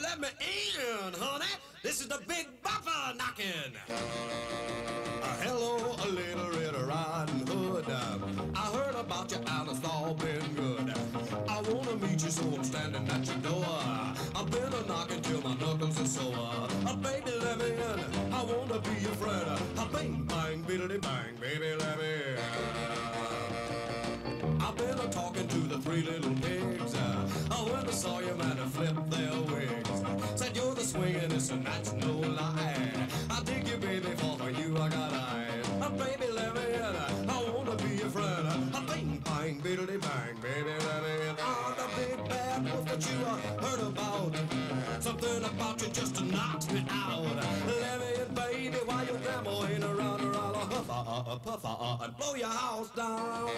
let me in, honey. This is the big buffer knocking. Uh, hello, a little Red Riding Hood. I heard about you and it's all been good. I wanna meet you, so I'm standing at your door. I've been a knocking till my knuckles are sore. Uh, baby, let me in. I wanna be your friend. Uh, bang, bang, biddly bang, baby, let me in. And that's no lie. I dig you, baby, for you I got eyes. Baby, let me in. I wanna be your friend. Uh, bang, bang, biddly bang, baby, let me in. Oh, the big bad wolf that you heard about. Something about you just knocks me out. Let me in, baby, while your grandma ain't around her. I'll huff, uh, puff, uh, and blow your house down.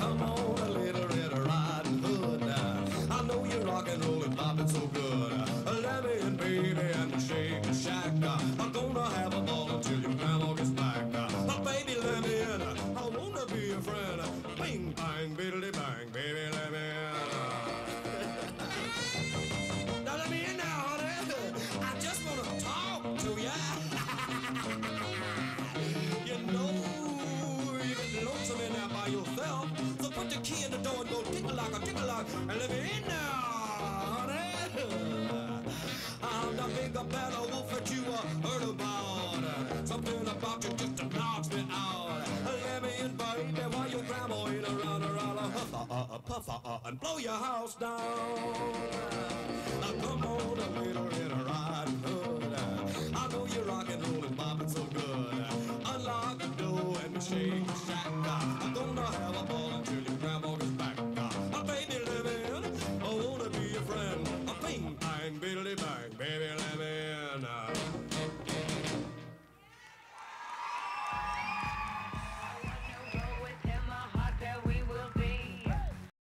Come on, a little red riding hood. I know you're rock and roll and so good. Honey. I'm the big bad wolf that you heard about. Something about you just knocks me out. Let me while your grandma ain't around her. I'll huff, uh, puff, uh, uh, and blow your house down. Now come on, a